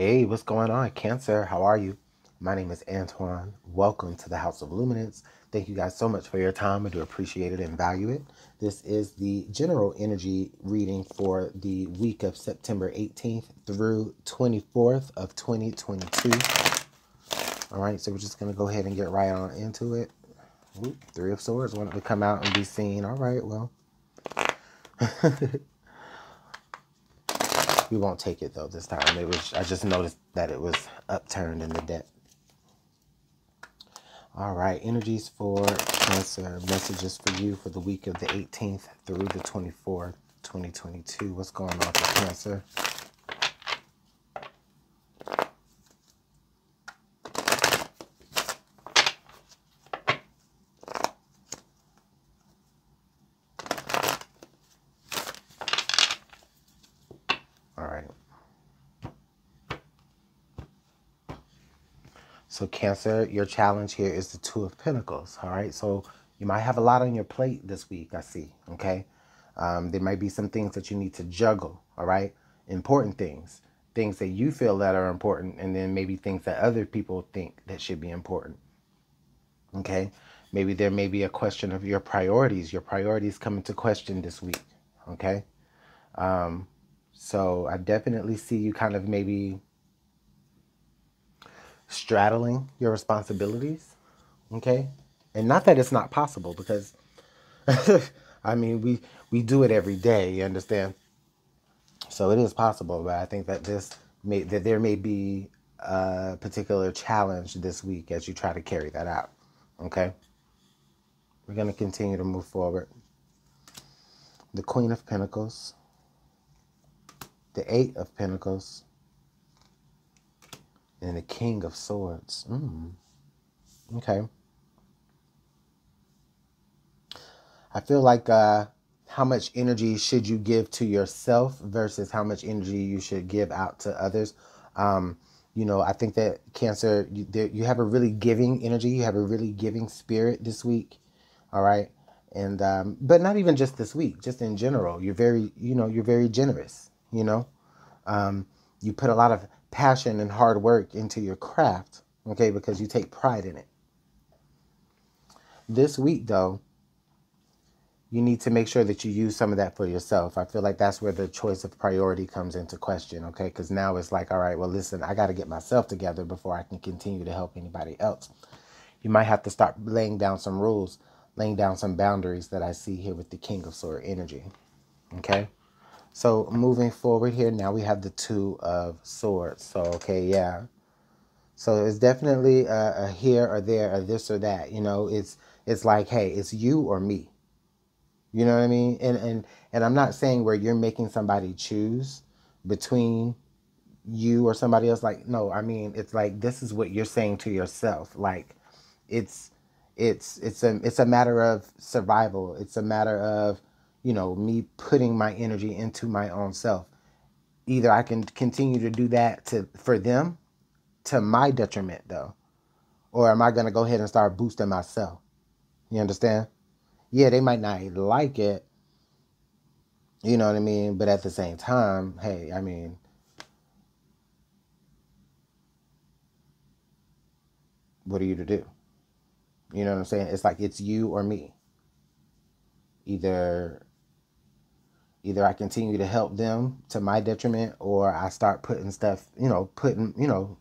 Hey, what's going on, Cancer? How are you? My name is Antwan. Welcome to the Haus of Luminance. Thank you guys so much for your time. I do appreciate it and value it. This is the general energy reading for the week of September 18th through 24th of 2022. All right, so we're just going to go ahead and get right on into it. Three of Swords wanted to come out and be seen. All right, well. We won't take it though this time. It was I just noticed that it was upturned in the deck. All right, energies for Cancer, messages for you for the week of the 18th through the 24th, 2022. What's going on for Cancer? So Cancer, your challenge here is the Two of Pentacles. All right. So you might have a lot on your plate this week, I see. Okay. Um, there might be some things that you need to juggle. All right. Important things. Things that you feel that are important. And then maybe things that other people think that should be important. Okay. Maybe there may be a question of your priorities. Your priorities come into question this week. Okay. Um, so I definitely see you kind of maybe straddling your responsibilities. Okay. And not that it's not possible because I mean we we do it every day, you understand? So it is possible, but I think that this may that there may be a particular challenge this week as you try to carry that out. Okay? We're going to continue to move forward. The Queen of Pentacles, the Eight of Pentacles, and the King of Swords. Mm. Okay. I feel like uh, how much energy should you give to yourself versus how much energy you should give out to others. Um, you know, I think that Cancer, you, there, you have a really giving energy. You have a really giving spirit this week. All right. And, um, but not even just this week, just in general. You're very, you know, you're very generous, you know. Um, you put a lot of passion and hard work into your craft, okay, because you take pride in it. This week, though, you need to make sure that you use some of that for yourself. I feel like that's where the choice of priority comes into question, okay? Because now it's like, all right, well, listen, I got to get myself together before I can continue to help anybody else. You might have to start laying down some rules, laying down some boundaries that I see here with the King of Sword energy, okay? So moving forward here, now we have the two of swords. So, okay, yeah. So it's definitely a, a here or there or this or that. You know, it's it's like, hey, it's you or me. You know what I mean? And and and I'm not saying where you're making somebody choose between you or somebody else. Like, no, I mean it's like this is what you're saying to yourself. Like, it's it's it's a it's a matter of survival. It's a matter of you know, me putting my energy into my own self. Either I can continue to do that to for them to my detriment though. Or am I going to go ahead and start boosting myself? You understand? Yeah, they might not like it. You know what I mean? But at the same time, hey, I mean, what are you to do? You know what I'm saying? It's like it's you or me. Either either I continue to help them to my detriment or I start putting stuff, you know, putting, you know,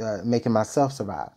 uh, making myself survive.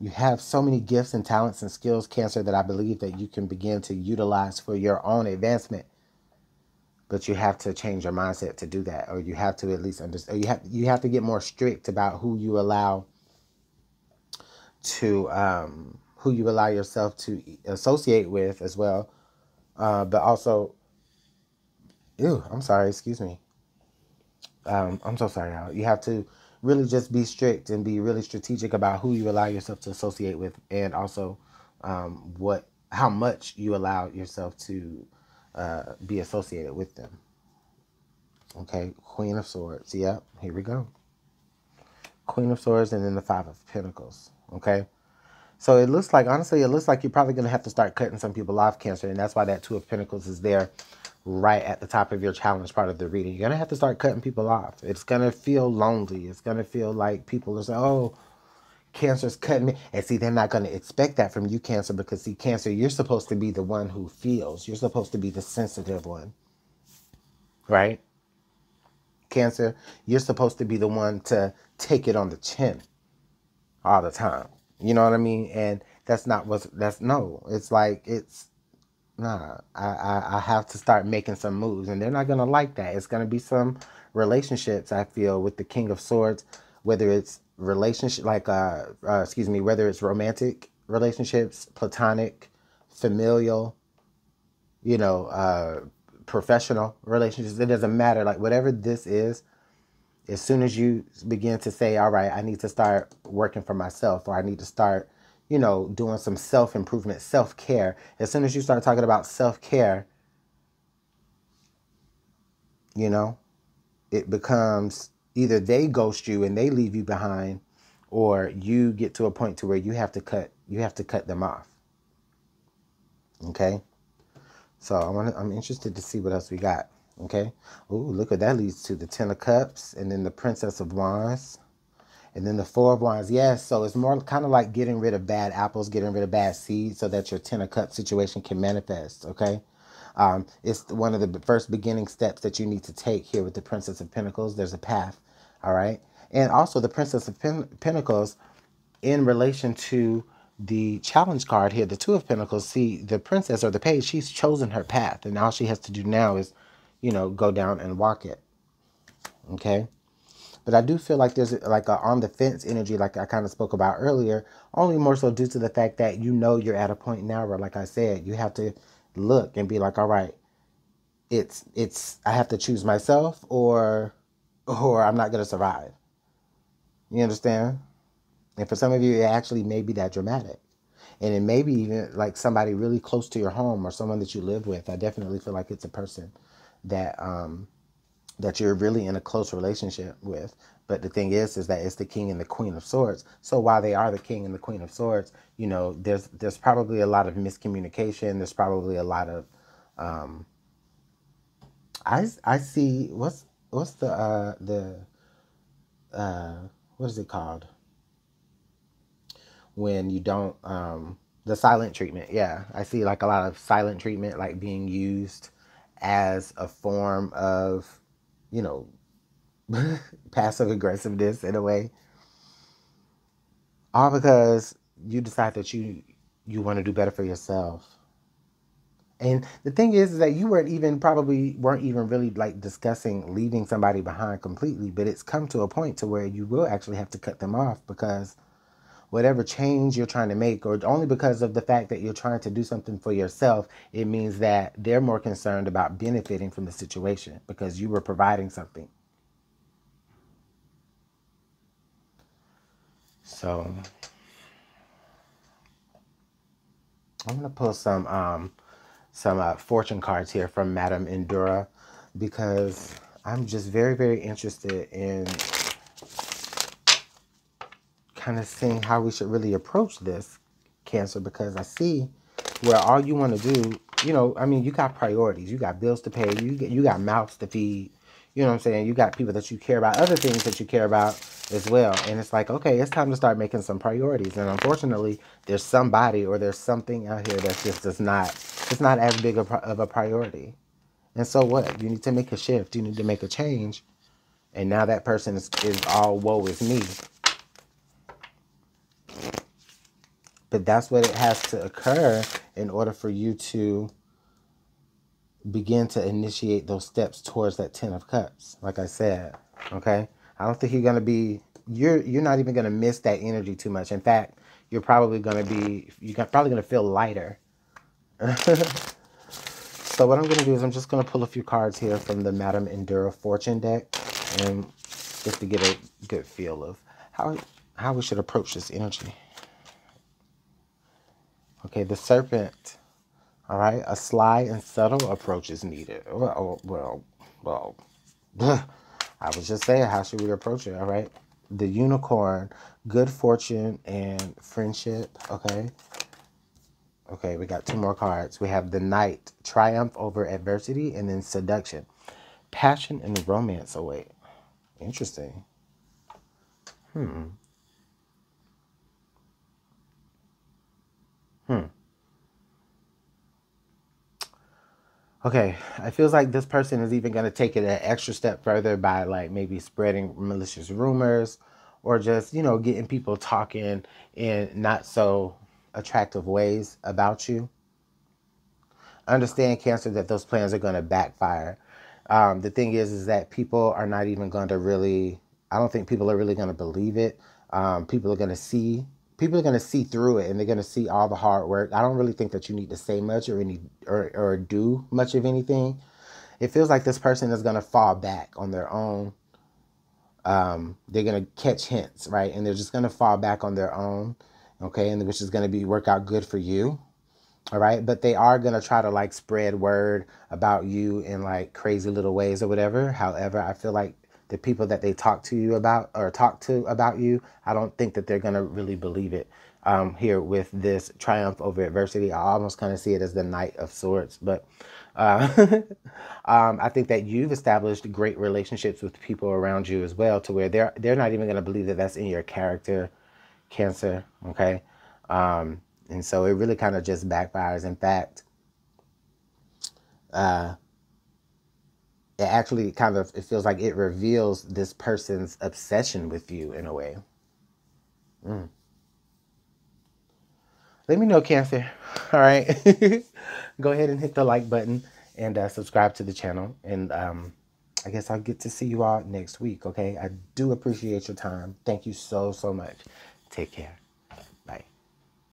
You have so many gifts and talents and skills, Cancer, that I believe that you can begin to utilize for your own advancement. But you have to change your mindset to do that, or you have to at least understand. You have you have to get more strict about who you allow to um, who you allow yourself to associate with as well. Uh, but also, ew, I'm sorry, excuse me. Um, I'm so sorry, y'all. You have to really just be strict and be really strategic about who you allow yourself to associate with, and also um, what, how much you allow yourself to uh, be associated with them. Okay, Queen of Swords. Yep, here we go. Queen of Swords, and then the Five of Pentacles. Okay, so it looks like, honestly, it looks like you're probably going to have to start cutting some people off, Cancer, and that's why that Two of Pentacles is there right at the top of your challenge part of the reading. You're going to have to start cutting people off. It's going to feel lonely. It's going to feel like people are saying, oh, cancer's cutting me. And see, they're not going to expect that from you, Cancer, because see, Cancer, you're supposed to be the one who feels. You're supposed to be the sensitive one. Right? Cancer, you're supposed to be the one to take it on the chin all the time. You know what I mean? And that's not what that's no. It's like it's nah. I, I I have to start making some moves, and they're not gonna like that. It's gonna be some relationships I feel with the King of Swords, whether it's relationship like uh, uh excuse me, whether it's romantic relationships, platonic, familial, you know, uh professional relationships. It doesn't matter. Like whatever this is, as soon as you begin to say, all right, I need to start working for myself or I need to start, you know, doing some self improvement, self care, as soon as you start talking about self care, you know, it becomes either they ghost you and they leave you behind or you get to a point to where you have to cut you have to cut them off okay so I want I'm interested to see what else we got. Okay. Oh, look what that leads to the Ten of Cups and then the Princess of Wands. And then the Four of Wands. Yes, so it's more kind of like getting rid of bad apples, getting rid of bad seeds so that your Ten of Cups situation can manifest. Okay. Um, it's one of the first beginning steps that you need to take here with the Princess of Pentacles. There's a path. All right. And also the Princess of Pen- Pentacles in relation to the challenge card here, the Two of Pentacles, see the princess or the page, she's chosen her path. And all she has to do now is, you know, go down and walk it. Okay. But I do feel like there's like a on the fence energy, like I kind of spoke about earlier, only more so due to the fact that you know you're at a point now where, like I said, you have to look and be like, all right, it's it's I have to choose myself or or I'm not gonna survive. You understand? And for some of you, it actually may be that dramatic. And it may be even like somebody really close to your home or someone that you live with. I definitely feel like it's a person that um, that you're really in a close relationship with. But the thing is, is that it's the king and the queen of swords. So while they are the king and the queen of swords, you know, there's there's probably a lot of miscommunication. There's probably a lot of, um, I I see what's what's the uh the uh what is it called? when you don't um, the silent treatment yeah i see like a lot of silent treatment like being used as a form of you know passive aggressiveness in a way. All because you decide that you you want to do better for yourself. And the thing is, is that you weren't even probably weren't even really like discussing leaving somebody behind completely but it's come to a point to where you will actually have to cut them off because whatever change you're trying to make, or only because of the fact that you're trying to do something for yourself, it means that they're more concerned about benefiting from the situation because you were providing something. So I'm gonna pull some um, some uh, fortune cards here from Madame Endora because I'm just very very interested in kind of seeing how we should really approach this cancer because I see where all you want to do, you know, I mean, you got priorities, you got bills to pay, you get, you got mouths to feed, you know what I'm saying? You got people that you care about, other things that you care about as well. And it's like, okay, it's time to start making some priorities. And unfortunately, there's somebody or there's something out here that just does not, it's not as big of a priority. And so what? You need to make a shift. You need to make a change. And now that person is, is all woe is me. But that's what it has to occur in order for you to begin to initiate those steps towards that 10 of cups like i said okay? I don't think you're going to be you're you're not even going to miss that energy too much. In fact you're probably going to be you're probably going to feel lighter. So what i'm going to do is i'm just going to pull a few cards here from the madame endora fortune deck and just to get a good feel of how how we should approach this energy Okay, the serpent. All right, a sly and subtle approach is needed. Well, well, well. I was just saying, how should we approach it? All right, the unicorn, good fortune and friendship. Okay, Okay, we got two more cards. We have the Knight, triumph over adversity, and then seduction. Passion and romance await. Interesting. Hmm. Hmm. Okay, it feels like this person is even going to take it an extra step further by like maybe spreading malicious rumors or just, you know, getting people talking in not so attractive ways about you. Understand, Cancer, that those plans are going to backfire. Um, the thing is, is that people are not even going to really, I don't think people are really going to believe it. Um, people are going to see people are going to see through it and they're going to see all the hard work. I don't really think that you need to say much or any or, or do much of anything. It feels like this person is going to fall back on their own. Um, they're going to catch hints, right? And they're just going to fall back on their own, okay? And which is going to be work out good for you. All right, but they are gonna try to like spread word about you in like crazy little ways or whatever. However, I feel like the people that they talk to you about or talk to about you, I don't think that they're going to really believe it. Um, here with this triumph over adversity, I almost kind of see it as the Knight of Swords, but uh, um, I think that you've established great relationships with people around you as well, to where they're they're not even going to believe that that's in your character, Cancer. Okay, um, and so it really kind of just backfires. In fact, uh, it actually kind of it feels like it reveals this person's obsession with you in a way. Mm. Let me know, Cancer. All right, go ahead and hit the like button and uh, subscribe to the channel. And um, I guess I'll get to see you all next week. Okay, I do appreciate your time. Thank you so so much. Take care.